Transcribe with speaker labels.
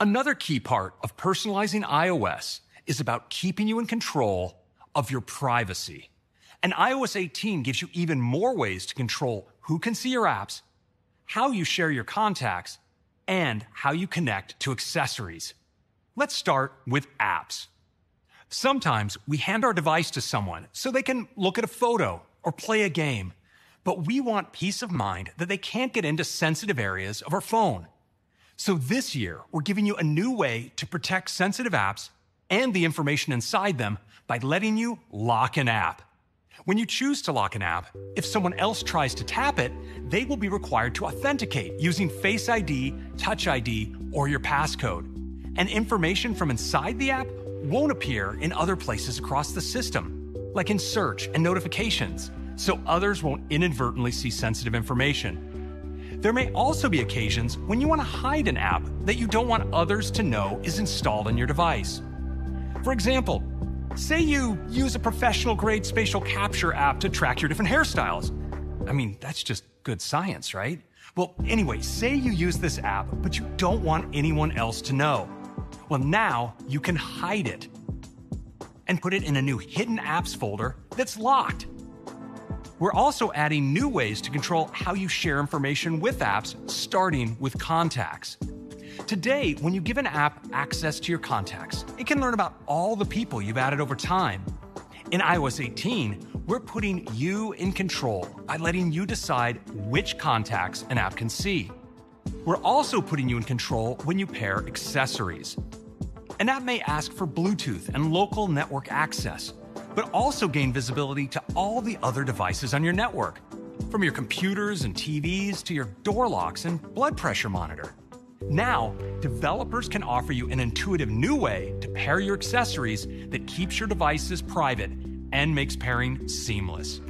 Speaker 1: Another key part of personalizing iOS is about keeping you in control of your privacy. And iOS 18 gives you even more ways to control who can see your apps, how you share your contacts, and how you connect to accessories. Let's start with apps. Sometimes we hand our device to someone so they can look at a photo or play a game, but we want peace of mind that they can't get into sensitive areas of our phone. So this year, we're giving you a new way to protect sensitive apps and the information inside them by letting you lock an app. When you choose to lock an app, if someone else tries to tap it, they will be required to authenticate using Face ID, Touch ID, or your passcode. And information from inside the app won't appear in other places across the system, like in search and notifications, so others won't inadvertently see sensitive information. There may also be occasions when you want to hide an app that you don't want others to know is installed on your device. For example, say you use a professional grade spatial capture app to track your different hairstyles. I mean, that's just good science, right? Well, anyway, say you use this app, but you don't want anyone else to know. Well, now you can hide it and put it in a new hidden apps folder that's locked. We're also adding new ways to control how you share information with apps, starting with contacts. Today, when you give an app access to your contacts, it can learn about all the people you've added over time. In iOS 18, we're putting you in control by letting you decide which contacts an app can see. We're also putting you in control when you pair accessories. An app may ask for Bluetooth and local network access, but also gain visibility to all the other devices on your network, from your computers and TVs to your door locks and blood pressure monitor. Now, developers can offer you an intuitive new way to pair your accessories that keeps your devices private and makes pairing seamless.